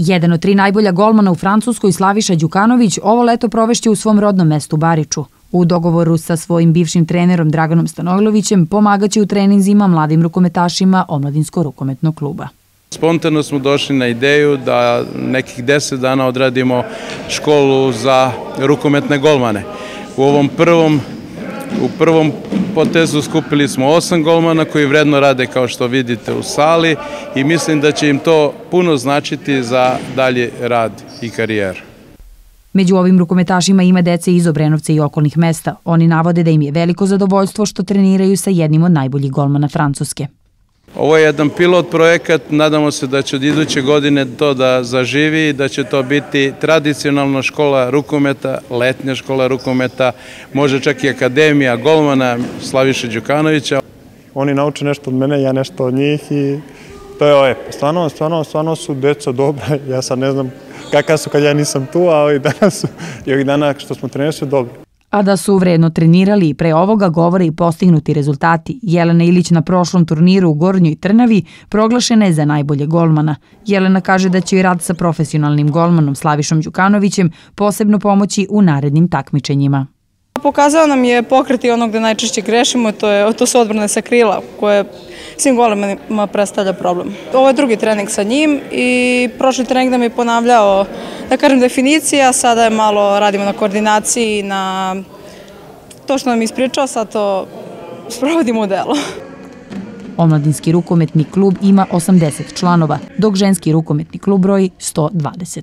Jedan od tri najbolja golmana u Francuskoj, Slaviša Đukanović, ovo leto provešće u svom rodnom mestu Bariču. U dogovoru sa svojim bivšim trenerom Draganom Stanojlovićem pomagaće u treninzima mladim rukometašima Omladinsko-rukometnog kluba. Spontano smo došli na ideju da nekih deset dana odradimo školu za rukometne golmane. U ovom prvom U prvom potezu skupili smo osam golmana koji vredno rade kao što vidite u sali i mislim da će im to puno značiti za dalje rad i karijer. Među ovim rukometašima ima dece iz Obrenovca i okolnih mesta. Oni navode da im je veliko zadovoljstvo što treniraju sa jednim od najboljih golmana Francuske. Ovo je jedan pilot projekat, nadamo se da će od iduće godine to da zaživi i da će to biti tradicionalna škola rukometa, letnja škola rukometa, može čak i akademija golmana Slaviše Đukanovića. Oni nauče nešto od mene, ja nešto od njih i to je lepo. Stvarno, stvarno, stvarno su deca dobra, ja sad ne znam kakav su kad ja nisam tu, a ovih dana su, i ovih dana što smo trenirali su dobri. A da su vredno trenirali i pre ovoga govore i postignuti rezultati. Jelena Ilić na prošlom turniru u Gornjoj Trnavi proglašena je za najbolje golmana. Jelena kaže da će i rad sa profesionalnim golmanom Slavišom Đukanovićem posebno pomoći u narednim takmičenjima. Pokazao nam je pokreti onog gde najčešće grešimo, to, je, to su odbrane sa krila, koje svim golemima predstavlja problem. Ovo je drugi trening sa njim i prošli trening mi je ponavljao, da kažem, definicija, sada je malo radimo na koordinaciji, na to što nam ispričao, sad to sprovodimo u delo. Omladinski rukometni klub ima 80 članova, dok ženski rukometni klub broji 120.